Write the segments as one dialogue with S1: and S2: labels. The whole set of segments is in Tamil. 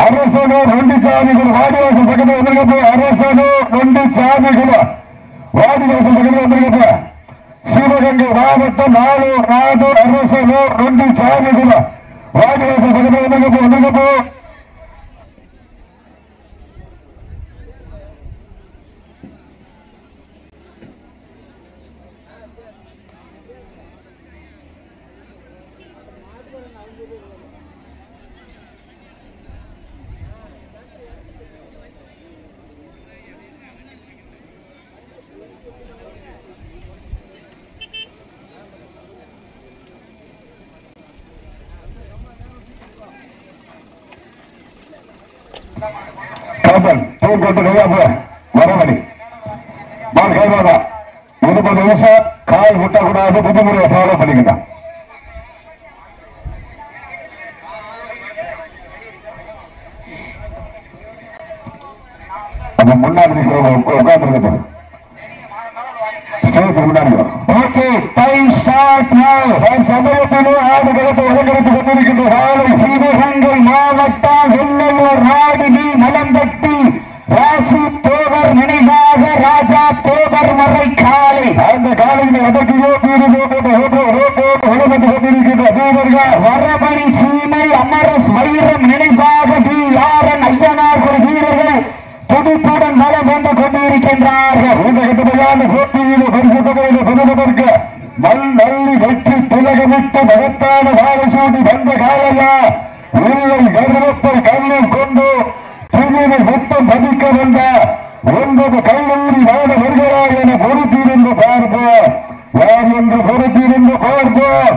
S1: அரசனூர் ரெண்டு சாமிகள் வாடிவாசல் பக்கத்தில் வந்திருக்கப்போ அரசனூர் ரெண்டு சாமிகள் வாடிவாசல் பக்கத்தில் வந்திருக்கப்போ சிவகங்கை மாவட்டம் நாளூர் நாடூர் அரசனூர் ரெண்டு சாமிகள் வாடிவாசல் பக்கத்தில் வந்திருக்கப்போ வந்திருக்கப்போ கப்பல் தூள் கொண்டு கையாப்ப வரமணி பால் கைவாதா. இருபது நிமிஷம் கால் விட்டக்கூடாது புதுமுறையை ஃபாலோ பண்ணிக்கலாம் அந்த முன்னாடி உட்கார்ந்து ஸ்டேஜ் முன்னாடி ஓகே டைம் ஸ்டார்ட் நவ சமயத்திலே ஆடுகளத்தை அலங்கரித்து கொண்டிருக்கின்ற காலை மாவட்டம் வெள்ளலூர் நாடினி மலம்பட்டி ராசி தோவர் நினைவாக ராஜா மறை காலை அந்த காலையில் எதற்கையோ வீடு உலகத்து சீமை அமரஸ் வைரம் நினைவாக பி ஆரன் ஐயனார் ஒரு வீரர்கள் துடிப்புடன் வளம் வந்து கொண்டிருக்கின்றார்கள். இந்த கட்டுமையான போட்டியிலே பரிசுத்தமையிலே பெறுவதற்கு மல் நல்லி வெற்றி திலகமிட்டு மகத்தான வாழை சூடி வந்த காலையா? இல்லை கர்வத்தை கண்ணில் கொண்டு திருவிழை முத்தம் பதிக்க வந்த ஒன்பது கல்லூரி மாணவர்களா என பொறுத்திருந்து பார்ப்போம் யார் என்று பொறுத்திருந்து பார்ப்போம்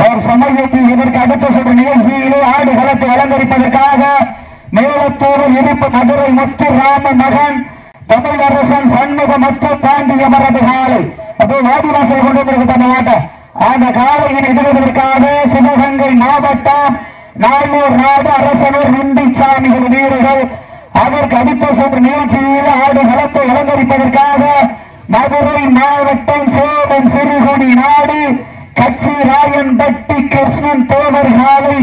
S1: ஒரு சமயத்தில் இதற்கு அடுத்த சுற்று நிகழ்ச்சியிலே ஆடுகளத்தை அலங்கரிப்பதற்காக மேலத்தூர் இருப்பு மதுரை முத்து ராம மகன் தமிழரசன் சண்முக மத்து பாண்டிய மரபு காலை. அப்போ வாடிவாசல் கொண்டு வந்திருக்கு அந்த அந்த காலையில் எதிர்வதற்காக சிவகங்கை மாவட்டம் நானூர் நாடு அரசனர் நுண்டிச்சாமிகள் வீரர்கள். அதற்கு அடுத்த சுற்று நிகழ்ச்சியில் ஆடுகளத்தை அலங்கரிப்பதற்காக மதுரை மாவட்டம் சேலம் சிறுகுடி நாடு கட்சி ராயன் பட்டி கிருஷ்ணன் தோவர் காலை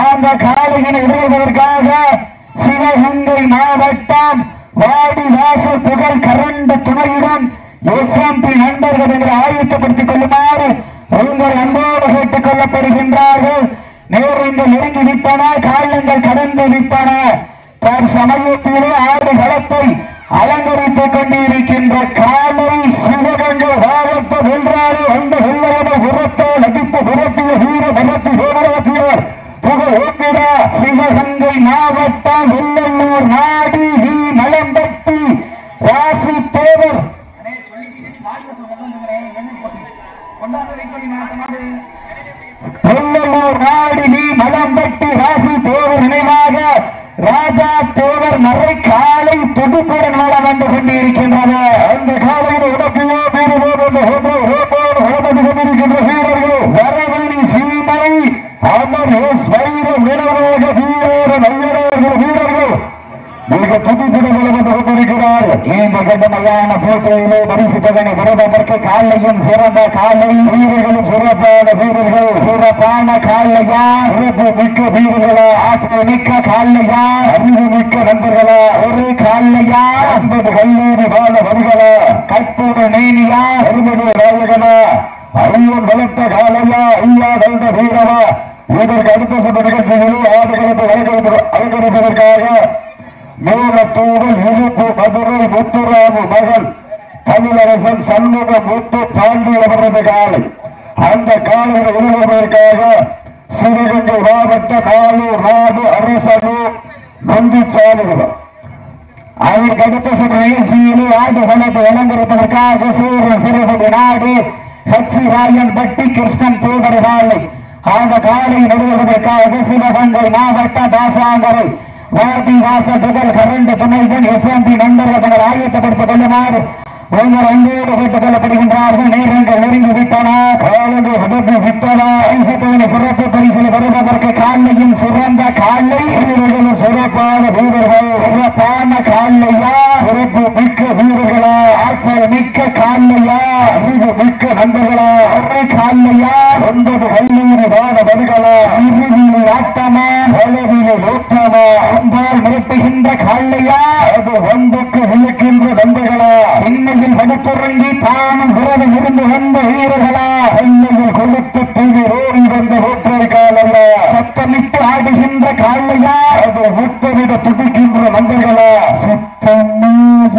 S1: அந்த காலையினை இடைவதற்காக சிவகங்கை மாவட்டம் வாடி வாசு புகழ் கரண்ட துணையுடன் எஸ்எம்பி நண்பர்கள் என்று ஆயத்தப்படுத்திக் கொள்ளுமாறு உங்கள் அன்போடு கேட்டுக் கொள்ளப்படுகின்றார்கள். நேரங்கள் இறங்கி விட்டன காலங்கள் கடந்து விட்டன. தற்சமயத்திலே ஆடு களத்தை அலங்கரித்துக் கொண்டிருக்கின்ற கால சிவகங்கை வாழத்த வென்றாலே அந்த வெள்ளையன உரத்த நடிப்பு புரட்டிய வீர பலத்தி சோழராசியர் புகழ் ஓட்டிட சிவகங்கை மாவட்டம் வெள்ளல்லூர் நாடி வி மலம்பட்டி ராசி தேவர் வெள்ளலூர் நாடினி மலம்பட்டி ராசி தேவர் நினைவாக ராஜா தேவர் மறை காலை துடுப்புடன் வள வந்து கொண்டிருக்கின்றது அந்த காலையில் உடப்பியோ வீரரோ என்று ஹோட்டோ ஹோட்டோடு ஹோட்டது கொண்டிருக்கின்ற வீரர்கள் வரவணி சீமை அமர் எஸ் வைர வீரரோக வீரர் நல்லவர்கள் வீரர்கள் மிக துடிப்புடன் வள வந்து கொண்டிருக்கிறார் இந்த கண்டமையான போட்டியிலே பரிசுத்தவனை விருததற்கு காலையும் சிறந்த காலை வீரர்களும் சிறப்பான வீரர்கள் சிறப்பான காலையா? சிறப்பு மிக்க வீரர்களா? ஆற்றல் மிக்க காலையா? அறிவு மிக்க நண்பர்களா? ஒரு காலையா? ஐம்பது கல்லூரி பால வருகளா கற்பூர நேனியா அறுபது நாயகனா? அறிவன் வளர்த்த காலையா? ஐயா வந்த வீரமா இதற்கு அடுத்த சுற்று நிகழ்ச்சிகளில் ஆடுகளுக்கு அலங்கரிப்ப- அலங்கரிப்பதற்காக நீலத்தூடு இனிப்பு மதுரை முத்துராமு மகள். தமிழரசன் சண்முக முத்து பாண்டி அவரது காலை. அந்த காலையில் உருவதற்காக சிவகங்கை மாவட்ட நாளூர் நாடு அரசனூர் நொண்டிச்சாலைகள் அதற்கு அடுத்த சில நிகழ்ச்சியிலே ஆண்டு வளத்தை அலங்கரிப்பதற்காக சூரிய சிறுகுடி நாடு ஹச்சி ராயன் பட்டி கிருஷ்ணன் தூதர் காலை அந்த காலை நிறுவுவதற்காக சிவகங்கை மாவட்ட தாசாங்கரை வாடி புகழ் கரண்டு துணைகள் எஸ்எம்பி நண்பர்கள் தங்கள் ஆயத்தப்படுத்திக் கொள்ளுமாறு உங்கள் அன்போடு கேட்டுக் கொள்ளப்படுகின்றார்கள். நேரங்கள் நெருங்கி விட்டன. சிறப்பு பரிசில் வருவதற்கு காலையும் சிறந்த காலை சிறப்பான வீரர்கள். சிறப்பான காலையா? சிறப்பு மிக்க வீரர்களா? ஆற்றல் மிக்க காலையா? மிக்க நண்பர்களா அரை காலையா ஒன்பது கல்லூரி வாட இறுதியில் ஆட்டமா அளவிலே ஓட்டமா அன்பால் நிரப்புகின்ற காலையா அது ஒன்றுக்கு விழுக்கின்ற நண்பர்களா இன்னையில் வடுத்துறங்கி தானும் விரது இருந்து வந்த வீரர்களா இன்னையில் கொடுத்து தூவி ஓடி வந்த ஒற்றை காலல்ல சத்தமிட்டு ஆடுகின்ற காலையா அது முத்தமிட துடிக்கின்ற நண்பர்களா சுத்தமா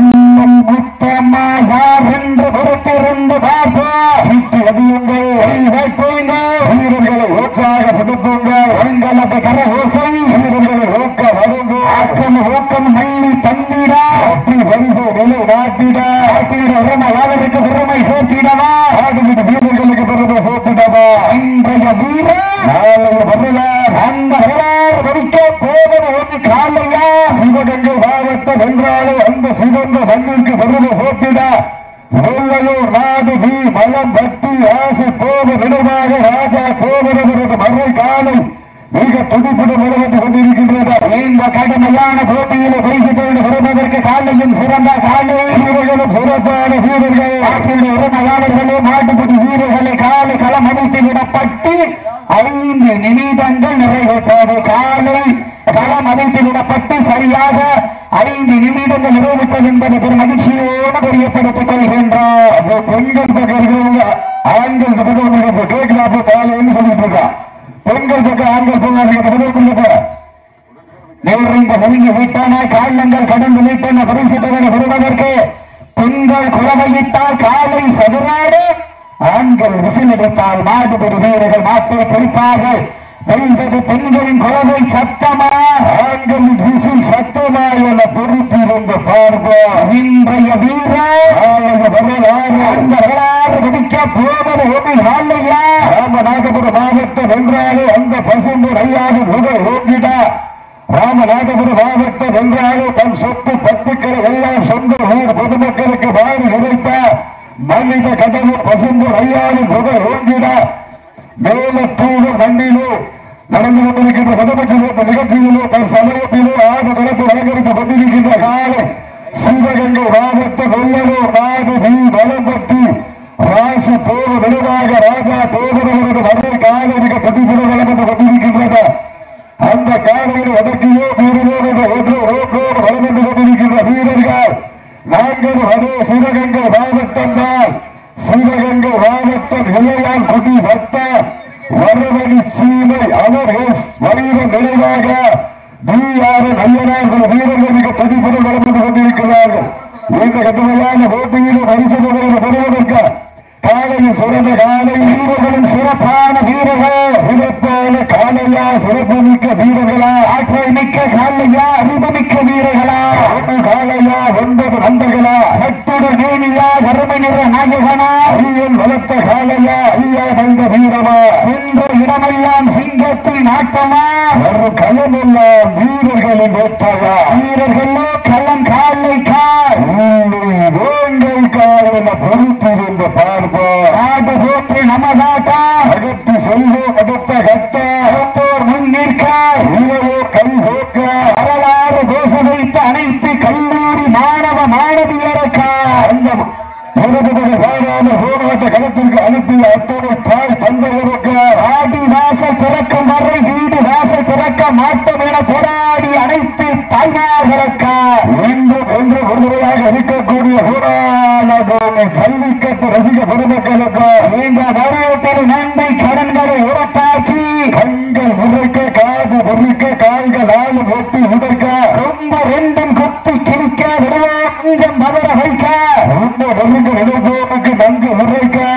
S1: இல்லை முத்தமா யார் என்று பொறுத்திருந்து பார்ப்பா சிட்டு அடியுங்கள் வைப்போங்கள் வீரர்களை உற்சாகப்படுத்துங்கள் எங்களது கரகோசை வீரர்களை ஊக்க வருங்க ஆக்கம் ஊக்கம் மல்லி தந்திடா அப்படி வருகோ நிலை நாட்டிடா ஆட்டிட உரிமை யாருக்கு பெருமை சேர்த்திடவா ஆடுகிற வீரர்களுக்கு பெருமை சேர்த்திடவா இன்றைய வீரர் நாளைய பதிலார் அந்த வரலாறு வரிக்க போவது ஒரு காலையா சிவகங்கை மாவட்டம் என்றாலே அந்த சிவந்த மண்ணிற்கு பெருமை சேர்த்திட வெள்ளையூர் நாடு மலம் பட்டி ஆசை போது நினைவாக ராஜா போவதற்கு மறை காலை மிக துடிப்புடன் நிலவந்து கொண்டிருக்கின்றது இந்த கடுமையான போட்டியில பரிசு கொண்டு வருவதற்கு காலையும் சிறந்த காலை. வீரர்களும் சிறப்பான வீரர்கள். ஆற்றில் உரிமையாளர்களும் மாட்டுப்படி வீரர்களை காலை களம் அடித்து விடப்பட்டு ஐந்து நிமிடங்கள் நிறைவேற்றது. காலை களம் அடித்து விடப்பட்டு சரியாக ஐந்து நிமிடங்கள் நிறைவேற்றது என்பது பெரும் மகிழ்ச்சியோடு தெரியப்படுத்திக் கொள்கின்றோம் அப்போ பெண்கள் பக்கம் ஆண்கள் பக்கம் கேட்கலாம் காலைன்னு சொல்லிட்டு இருக்கா பெண்கள் பக்கம் ஆண்கள் போகாதீங்க பதிவுக்குள்ள நிறைந்த நெருங்கி விட்டன காரணங்கள் கடந்து விட்டன பரிசு தொகை பெண்கள் குறவையிட்டால் காலை சதுராடு ஆண்கள் விசில் எடுத்தால் மாடுபடி வீரர்கள் மாட்டை பிடிப்பார்கள் பெண்களின் குழந்தை சத்தமா ஆண்கள் விசில் சத்தமா என பொறுத்திருந்த பார்வை. இன்றைய வீரர் ஆலய போவது ஒரு நாளையா? ராமநாதபுரம் மாவட்டம் வென்றாலே அந்த பசும்பு ஐயாவது முதல் ஓங்கிடா. ராமநாதபுர மாவட்டம் வென்றாலே தன் சொத்து பத்துக்களை எல்லாம் சொந்த ஊர் பொதுமக்களுக்கு வாரி நினைத்த மனித கடவுள் பசும்பு ஐயாவது முதல் ஓங்கிட. மேலத்தூர் வண்டியிலோ நடந்து கொண்டிருக்கின்ற முதலமைச்சர் நிகழ்ச்சியிலோ தன் சமூகத்திலோ ஆடு நடப்பு அலங்கரித்துக் கொண்டிருக்கின்ற காலை சிவகங்கை மாவட்டம் வெள்ளலூர் நாடு வி வளம்பட்டி ராசி போர் விளைவாக ராஜா தோதரவரது வரவு காலை மிக பிரதிபலம் வழங்கப்பட்டு கொண்டிருக்கின்றது அந்த காலையில் வடக்கியோ தீரமோ என்ற ஒன்று ரோட்டோடு வளர்ந்து கொண்டிருக்கின்ற வீரர்கள் நாங்கள் அதே சிவகங்கை மாவட்டம் தான். சிவகங்கை மாவட்டம் இளையான் குடி வட்ட வரவழி சீமை அவர் எஸ் வலியுற நினைவாக பிஆர் ஐயனார்கள் வீரர்கள் மிக பதிப்புடன் வளர்ந்து கொண்டிருக்கிறார்கள். இந்த கட்டுமையான போட்டியில் பரிசு பெறுவதற்கு காலையில் சிறந்த காலை வீரர்களின் சிறப்பான வீரர்கள் சிறப்பான காலையா சிறப்பு மிக்க வீரர்களா ஆற்றல் மிக்க காலையா அறிவுமிக்க வீரர்களா ஒரு காலையா ஒன்பது நண்பர்களா கட்டுடர் நேனியா கருமை நிற நாயகனா ஐயன் வளர்த்த காலையா ஐயா வந்த வீரமா என்ற இடமெல்லாம் சிங்கத்தின் ஆட்டமா ஒரு களமெல்லாம் வீரர்களின் வேட்டையா வீரர்கள் களம் காலை கால் வேங்கை கால் என பொறுத்திருந்த பார்ப்போம் நாடு போற்றி நமதாட்டா அகத்து செல்வோம் அடுத்த கட்ட அடுத்தோர் முன் நிற்க இளையோ கை போக்க வரலாறு பேச வைத்த அனைத்து கல்லூரி மாணவ மாணவியருக்கா அந்த இருபது வயதான போராட்ட களத்திற்கு அனுப்பிய அத்தனை தாய் தந்தையருக்கு ஆடி வாசல் திறக்கும் வரை வீடு வாசல் திறக்க மாட்டோம் என போராடி அனைத்து தாய்மார்களுக்கு இன்று ஒன்று ஒருமுறையாக இருக்கக்கூடிய போராட ஜல்லிக்கட்டு ரசிக பொதுமக்களுக்கு இந்த வரவேற்பில் நன்மை கடன்களை உரத்தாக்கி கண்கள் உதைக்க காது பொறிக்க கால்கள் ஆளு ஒட்டி உதைக்க ரொம்ப ரெண்டும் கொத்தி கிழிக்க விடுவோம் கொஞ்சம் பதற வைக்க ரொம்ப வெறுங்க விடுவோமுக்கு நன்கு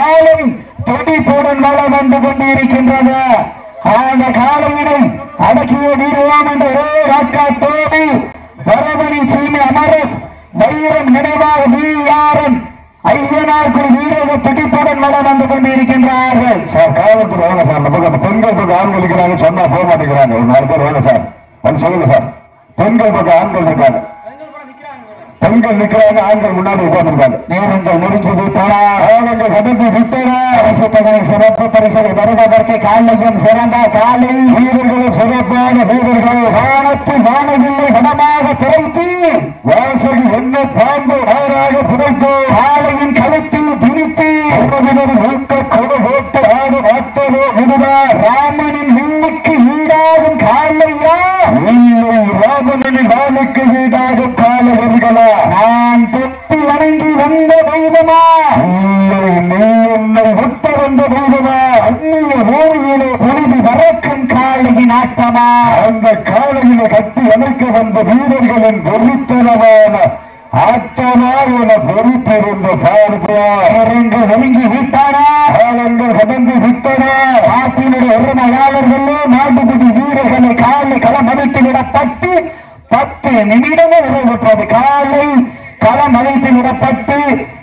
S1: காலம் தேவர் தொடி போடன் வளம் வந்து கொண்டிருக்கின்றது. அந்த காலையினை அடக்கிய வீரவான் என்ற ஒரே ராக்காத்தோடு வரமணி சீமை அமரஸ் வைரம் நினைவாக வீயாரன் ஐயனார்குள் வீரக துடிப்புடன் வளம் வந்து கொண்டிருக்கின்றார்கள்.
S2: சார் காவல்துறை வேலை சார் நமக்கு பக்கம் பெண்கள் பக்கம் ஆண்கள் இருக்கிறாங்க சொன்னா போக மாட்டேங்கிறாங்க. ஒரு நாலு பேர் வேலை சார். சொல்லுங்க சார். பெண்கள் பக்கம் ஆண்கள் இருக்காங்க. பெண்கள் நிற்கிறாங்க ஆண்கள் முன்னாடி உட்கார்ந்துருக்காங்க
S1: நேரங்கள் முடிஞ்சது ஆளுங்கள் கடந்து விட்டன. அரசு தகவல் சிறப்பு பரிசலை வருவதற்கு காலையும் சிறந்த காலை வீரர்களும் சிறப்பான வீரர்கள் வானத்து வானவில்லை சமமாக திரைத்து
S2: வாசல் என்ன பாம்பு ஆறாக புதைத்து
S1: காலையின் கழுத்தில் பிடித்து
S2: அறுபதினர் ஊட்ட கொடு போட்டு ஆடு ஆட்டவோ விடுவார்
S1: ராமனின் வில்லுக்கு ஈடாகும் காலையா
S2: இல்லை ராமனின் வாளுக்கு வீடாக காலவர்களா
S1: நான் தொட்டு வணங்கி வந்த தெய்வமா
S2: இல்லை நீ என்னை விட்டு வந்த தெய்வமா
S1: அந்நிய ஊரிலே பொழுது வரக்கும் காலையின் ஆட்டமா
S2: அந்த காலையில கட்டி அமைக்க வந்த வீரர்களின் வெறித்தனமான ஆட்டமா என பொறுத்திருந்த பார்ப்பார்
S1: இறங்கு ஒழுங்கி விட்டானா
S2: காலங்கள் கடந்து விட்டன
S1: காவலர்களே உரிமையாளர்களே வீரர்களை காலை களம் அடித்து விடப்பட்டு பத்து நிமிடமே நிறைவுற்றது காலை களம் அழைத்து விடப்பட்டு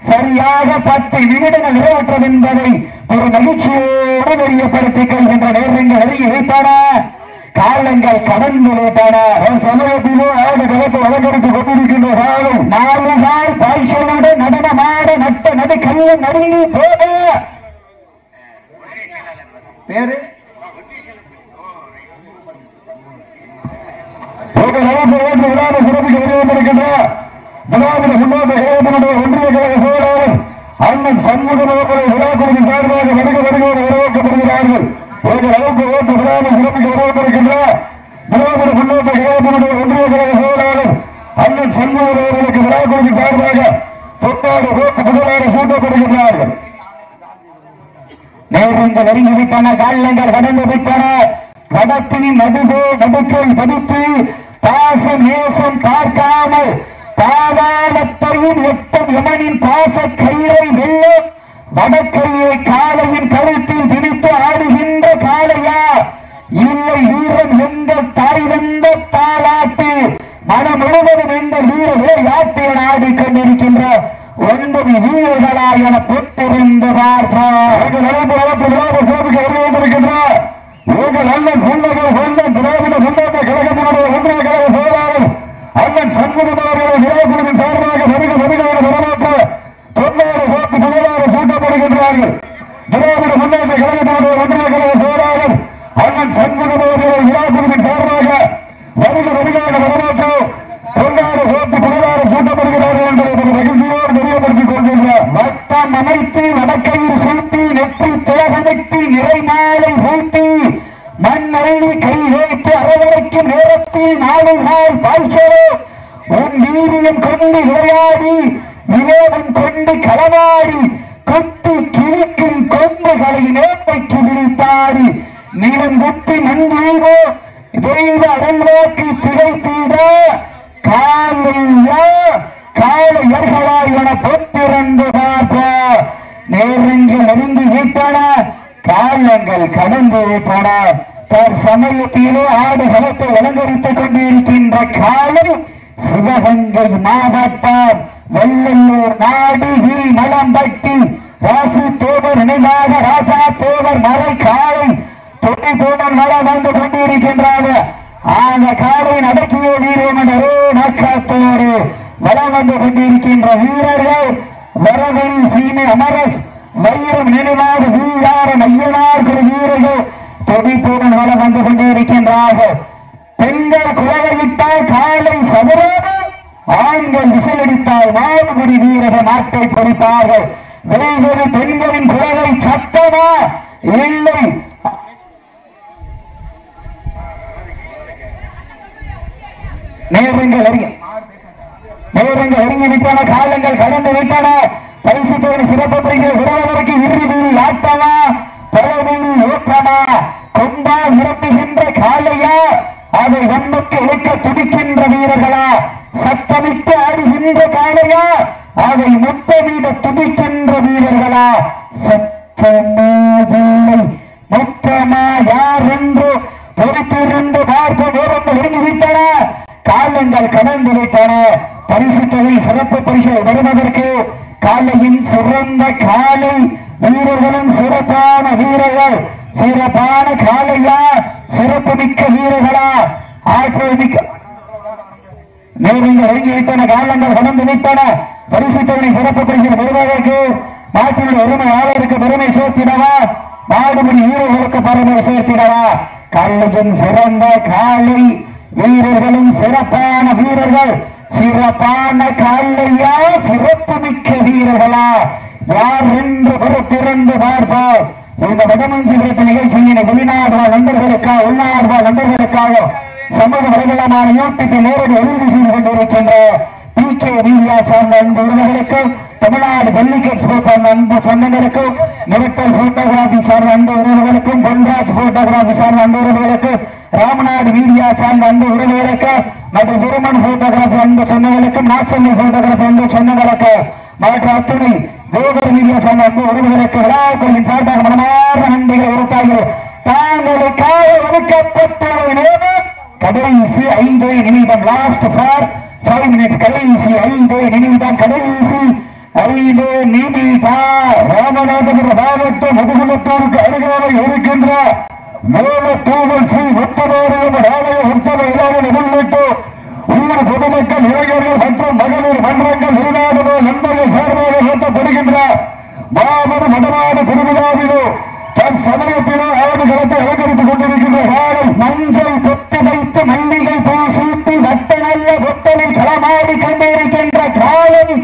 S1: சரியாக பத்து நிமிடங்கள் நிறைவுற்றது என்பதை ஒரு மகிழ்ச்சியோடு தெரியப்படுத்திக் கொள்கின்ற நேரங்கள் அருகே வைத்தன காலங்கள் கடந்து விட்டன
S2: சமயத்திலே ஆடு கிழக்கு அலங்கரித்துக் கொண்டிருக்கின்ற காலம்.
S1: நாலு நாள் பாய்ச்சலோடு நடனமாட நட்ட நடு கல்லு நடுங்கி போக பேரு?
S2: அண்ணன் சண்முகம் விழாக்குழுவின் சார்பாக வருக வருகையோடு வரவேற்கப்படுகிறார்கள். ஒரு நலப்பு ஓட்டு விழாவை சிறப்பிக்க வெளிவந்திருக்கின்ற திராவிட முன்னோட்ட கழகத்தினுடைய ஒன்றிய கழக செயலாளர் அண்ணன் சண்முகம் அவர்களுக்கு விழாக்குழுவின் சார்பாக தொட்டாடு ஓட்டு புகழாக சூட்டப்படுகின்றார்கள்.
S1: நேரங்கள் நெருங்கி விட்டன காலங்கள் கடந்து விட்டன. கடத்தின் நடுவே நடுக்கில் பதித்து பாச நேசம் பார்க்காமல் பாதாளத்தையும் எட்டும் யமனின் பாச கையை வெல்ல வடக்கையை காலையின் கழுத்தில் திணித்து ஆடுகின்ற காளையா? இல்லை வீரன் எங்கள் தாய் வந்த தாளாட்டு மனம் முழுவதும் இந்த வீரர்களே யாத்திரை ஆடிக்கொண்டிருக்கின்ற ஒன்பது வீரர்களா என பெற்றிருந்து பார்ப்பார்
S2: எங்கள் நலப்பு வளர்ப்பு விழாவை சிறப்பிக்க வெளிவந்திருக்கின்ற எங்கள் அண்ணன் குண்டகள் சொந்தம் திராவிட முன்னோட்ட கழகத்தினுடைய ஒன்றிய கழக செயலாளர் அண்ணன் சார்பாக வருக வருகையான வரவேற்று தொண்ணூறு கோட்டு புகழாக சூட்டப்படுகின்றார்கள் திராவிட முன்னேற்ற கழகத்தினுடைய ஒன்றிய கழக செயலாளர் அண்ணன் சண்முகம் அவர்களை விழாக்குழுவின் சார்பாக வருக வருகையான வரவேற்று தொண்ணூறு கோட்டு புகழாக சூட்டப்படுகிறார்கள் என்பதை மகிழ்ச்சியோடு தெரியப்படுத்திக் கொள்கின்றார்
S1: வட்டம் அமைத்து வடக்கையில் சூட்டி நெற்றி திலகமிட்டு நிறைமாலை ஊட்டி மண் கை வைத்து நேரத்தில் நாளை நாள் பாய்ச்சலே. வீரியம் கொண்டு விளையாடி விவேகம் கொண்டு களவாடி கொத்து கிழிக்கும் கொம்புகளை நேற்றைக்கு விழித்தாடி நிலம் குத்தி மண்வீவோ தெய்வ அடல்வாக்கு திகைத்தீட காலையா காலையர்களா என பொத்திறந்து பார்ப்பா. நேரங்கள் நெருங்கி வீட்டன காலங்கள் கடந்து விட்டன. தற்சமயத்திலே ஆடு களத்தை அலங்கரித்துக் கொண்டிருக்கின்ற காலம் சிவகங்கை மாவட்டம் வெள்ளையூர் நாடு மலம்பட்டி ராசி தோவர் நினைவாக ராசா தோவர் மலை காலை தொட்டி தோவர் மலம் வந்து கொண்டிருக்கின்றார்கள் அந்த காலை நடக்கிய வீரன் நோக்கத்தோடு வளம் வந்து கொண்டிருக்கின்ற வீரர்கள் வரவில் சீமை அமரஸ் வைரம் நினைவாக வீரார ஐயனார் திரு வீரர்கள் தொகுப்புடன் வளம் வந்து கொண்டிருக்கின்றார்கள். பெண்கள் குலவையிட்டால் காலை சதுரோடு ஆண்கள் விசிலடித்தால் மாறுபடி வீரக நாட்டை கொடுப்பார்கள் விரைவது பெண்களின் குலவை சத்தமா? இல்லை. நேரங்கள் அறிய நேரங்கள் அறிந்து காலங்கள் கடந்து விட்டன. பரிசு தொகை சிறப்பு பிரிவு விடுவதற்கு இறுதி வீதி ஆட்டமா பலவீதி ஓட்டமா கொண்டா விரும்புகின்ற காலையா அதை வன்முக்கு இழுக்க துடிக்கின்ற வீரர்களா? சத்தமிட்டு ஆடுகின்ற காலையா அதை முத்தமிட துடிக்கின்ற வீரர்களா? சத்தமே இல்லை. முத்தமா யார் என்று பொறுத்திருந்து பார்க்க நேரங்கள் நெருங்கிவிட்டன காலங்கள் கடந்து விட்டன. பரிசு தொகை சிறப்பு பரிசு வருவதற்கு காலையின் சிறந்த காலை வீரர்களும் சிறப்பான வீரர்கள். சிறப்பான காலையா சிறப்புமிக்க வீரர்களா ஆற்றல் மிக்க நேரங்கள் இறங்கிவிட்டன காலங்கள் கடந்து விட்டன. பரிசுத்தவனை தொகை சிறப்பு பரிசு வருவதற்கு நாட்டினுடைய உரிமையாளருக்கு பெருமை சேர்த்திடவா? நாடுபடி வீரர்களுக்கு பெருமை சேர்த்திடவா? காலையின் சிறந்த காலை வீரர்களும் சிறப்பான வீரர்கள். சிறப்பான காலையா சிறப்பு மிக்க வீரர்களா? யார் என்று பொறுத்திருந்து பார்ப்போம். இந்த வடமஞ்சி விருப்பு நிகழ்ச்சியின் வெளிநாடுவா நண்பர்களுக்காக உள்நாடுவா நண்பர்களுக்காக சமூக வலைதளமான யூடியூப்பில் நேரடி ஒளிவு செய்து கொண்டிருக்கின்ற பி கே மீடியா சார்ந்த அன்பு உறவுகளுக்கு தமிழ்நாடு ஜல்லிக்கட் ஸ்போர்ட் அன்பு சொந்தங்களுக்கும் மிரட்டல் போட்டோகிராபி சார்ந்த அன்பு உறவுகளுக்கும் பொன்ராஜ் போட்டோகிராபி சார்ந்த அன்பு உறவுகளுக்கு ராமநாடு மீடியா சார்ந்த அன்பு உறவுகளுக்கு மற்றும் திருமண் போட்டோகிராபி அன்பு சொந்தங்களுக்கும் நாசமி போட்டோகிராபி அன்பு சொந்தங்களுக்கு மற்ற அத்துணை கோபுர மீடியா சார்ந்த உறவுகளுக்கு விழாக்களின் சார்பாக மனமார்ந்த நன்றிகளை உறுத்தார்கள் தாங்களுக்காக ஒதுக்கப்பட்டுள்ள கடைசி ஐந்து நிமிடம் லாஸ்ட் ஃபார் ஃபைவ் மினிட்ஸ் கடைசி ஐந்து நிமிடம் கடைசி ஐந்து நிமிடம் ராமநாதபுரம் மாவட்டம் முதுகுலத்தூருக்கு அருகாமல் இருக்கின்ற மேலத்தூவல் ஸ்ரீ முத்தமாரியம் ஆலய உற்சவ விழாவில் முன்னிட்டு ஊர் பொதுமக்கள் இளைஞர்கள் மற்றும் மகளிர் மன்றங்கள் வெளிநாடு நண்பர்கள் சார்பாக நடத்தப்படுகின்ற மாபெரும் மதமான திருவிழாவிலோ தன் சமயத்திலோ ஆடு களத்தை அலங்கரித்துக் கொண்டிருக்கின்ற காலம் மஞ்சள் கொத்து வைத்து மல்லிகை பூ சூட்டி வட்ட நல்ல கொத்தலில் களமாடி கொண்டிருக்கின்ற காலம்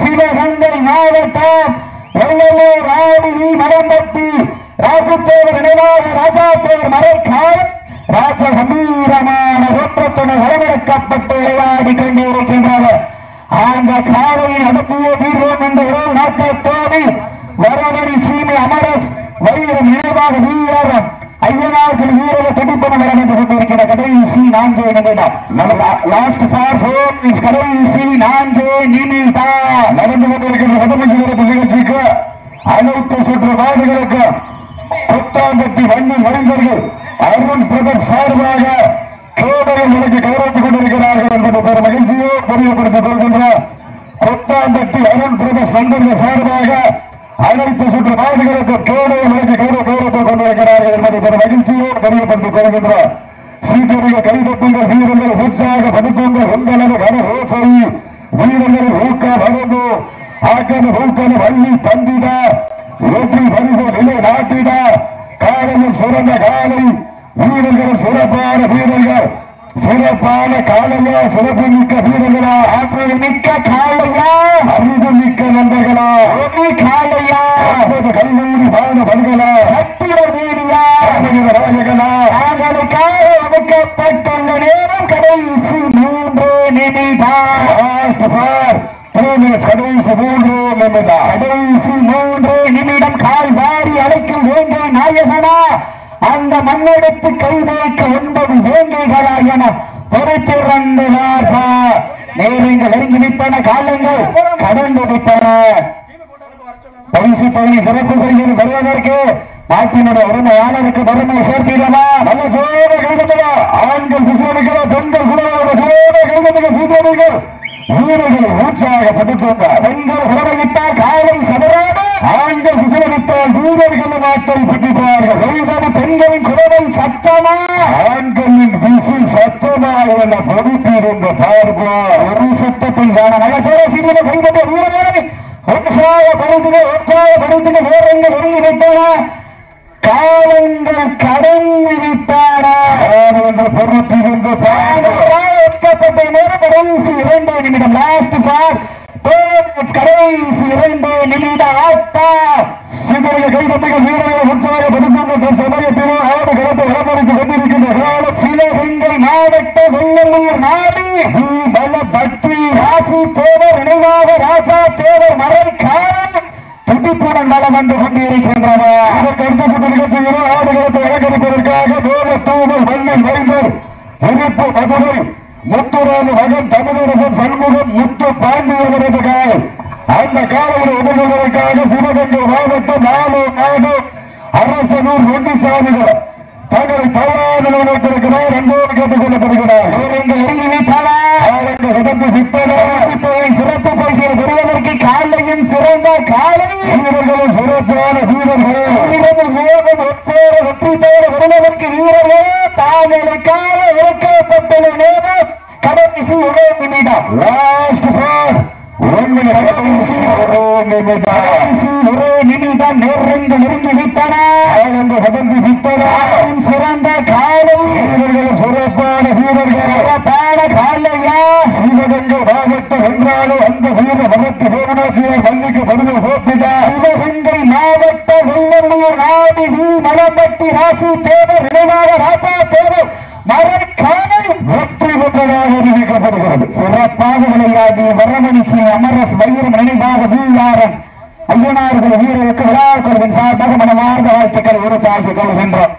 S1: சிவகங்கை மாவட்டம் வெள்ளலூர் ஆடி மரம்பட்டி ராசுத்தேவர் நினைவாக ராஜா தேவர் மறைக்காலம் ராச கம்பீரமான ஓட்டத்துடன் வரவிடக்கப்பட்டு விளையாடி கொண்டிருக்கின்றனர். அந்த காலையை அனுப்பிய தீர்வோம் என்ற உறவு நாட்டத்தோடு வரவழி சீமை அமரஸ் வைரம் நினைவாக வீரரம் ஐயனார்கள் வீரர துடிப்பன நடந்து கொண்டிருக்கிற கடைசி நான்கு நிமிடம். லாஸ்ட் ஃபார் இஸ் கடைசி நான்கு நிமிடம். நடந்து கொண்டிருக்கிற கட்டமைச்சு சிறப்பு நிகழ்ச்சிக்கு அனைத்து சுற்று நாடுகளுக்கு புத்தாம்பட்டி வண்ணி மனிதர்கள் அருண் பிரதர் சார்பாக கேடகம் விலக்கி கௌரவித்துக் கொண்டிருக்கிறார்கள் என்பது பெரு மகிழ்ச்சியோ தெரியப்படுத்திக் கொள்கின்ற கொத்தாம்பட்டி அருண் பிரதர் சந்தர்க சார்பாக அனைத்து சுற்று நாடுகளுக்கு கேடகம் விலக்கி கௌரவ கௌரவித்துக் கொண்டிருக்கிறார்கள் என்பதை பெரு மகிழ்ச்சியோ தெரியப்படுத்திக் கொள்கின்ற சீக்கிரங்க கைதட்டுங்கள் வீரர்கள் உற்சாக படுத்துங்கள் உங்களது கன ரோசை வீரர்கள் ஊக்க வளர்ந்து ஆக்கன ஊக்கன வள்ளி பந்திட வெற்றி பரிசு நிலை நாட்டிட. காலையில் சிறந்த காலை வீரர்கள் சிறப்பான வீரர்கள். சிறப்பான காலையா சிறப்பு மிக்க வீரர்களா ஆற்றல் மிக்க காலையா அறிவு மிக்க நண்பர்களா ஒரு காலையா அப்போது கல்லூரி பாட பண்களா சத்திர வீடியா ராஜகனா தாங்களுக்காக ஒதுக்கப்பட்டுள்ள நேரம் கடைசி மூன்று நிமிடம். கடைசி மூன்று நிமிடம். கடைசி மூன்று நிமிடம் கால் வாரி அழைக்கும் வேண்டிய நாயகனா அந்த மண்ணெடுத்து கை வைக்க ஒன்பது வேங்கைகளா என பொறுத்திருந்து நேரங்கள் நெருங்கி விட்டன காலங்கள் கடந்து விட்டன பரிசு பகுதி சிறப்பு பரிசில் வருவதற்கு நாட்டினுடைய உரிமையாளருக்கு பெருமை சேர்த்திடவா? நல்ல சோழ கழுதா ஆண்கள் சுசோதிகளா பெண்கள் குழந்தைகள் சோழ கழுதமிக சூதோதிகள் வீரர்கள் உற்சாகப்படுத்துங்க பெண்கள் உறவையிட்டால் காலை சதரான ஆண்கள் சுசோதித்தால் வீரர்கள் நாட்டை பிடிப்பார்கள் செய்வது பெண்களின் குரவை சத்தமா? ஆண்களின் விசில் சத்தமா என பொறுத்திருந்த பார்ப்பா ஒரு சத்தத்தில் காண நல்ல சோழ வீரர்களை ஒன்றாக படுத்துக ஒன்றாக படுத்துக வீரர்கள் ஒருங்கி பாவங்கள் கடன் விதித்தாரா விட்டான பொறுத்திருந்து நேரம் கடைசி இரண்டு நிமிடம். லாஸ்ட் பார் கடைசி இரண்டு நிமிட ஆட்டா. சிதறிய கைதட்டுக வீரர்கள் உற்சாகப்படுத்துகின்ற சமயத்திலும் ஆடு களத்தை இளமறித்து கொண்டிருக்கின்ற காலம் சிவகங்கை மாவட்ட வெள்ளலூர் நாடு. பல பற்றி ராசி தேவர் நினைவாக ராசா தேவர் மரம் காலம் துடிப்புடன் நலம் வந்து கொண்டிருக்கின்றன. இதற்கு அடுத்த நிகழ்ச்சியில் ஆடுகளத்தை இறக்கடிப்பதற்காக வேத தூவல் வண்ணன் வைந்தர் இனிப்பு மதுரை முத்துராம மகன் தமிழரசன் சண்முகம் முத்து பாண்டியவரது காலம் அந்த காலையில் உதவுவதற்காக சிவகங்கை மாவட்டம் நாலு நாடு
S2: அரசனூர் ஒன்று சாமிகள் தங்களை தவறான நிலைத்திருக்கிறார் அன்போடு கேட்டுக் கொள்ளப்படுகிறார்.
S1: சிறப்பு அரசர் குருவதற்கு காலையும் சிறந்த காலை.
S2: வீரர்களும் சிறப்பான வீரர்கள்
S1: வீரர்கள் வேகம் ஒற்றோடு வெற்றி பெற வருவதற்கு வீரர்களே தாங்களுக்காக இறக்கப்பட்டுள்ள நேரம். கடைசி ஒரே நிமிடம்.
S2: லாஸ்ட் பார் ஒன்று
S1: சிறந்த காலம்
S2: சிறப்பான வீரர்கள்
S1: சிறப்பான
S2: என்றாலும் அந்த வீர மகத்து தேவனாசியர் மல்லிக்கு பதிவு போட்டுதான்
S1: சிவகங்கை மாவட்ட மலம்பட்டி ராசி தேவர் நினைவாக ராசா தேவர். மரக்காணல்
S2: வெற்றி பெற்றதாக அறிவிக்கப்படுகிறது
S1: சிறப்பாக விளையாடி வரமணி அமரஸ் வைரம் நினைவாக வீயாரன் ஐயனார்கள் வீரருக்கு விழாக்குழுவின் சார்பாக மனமார்ந்த வாழ்த்துக்கள் ஒரு கொள்கின்றோம்.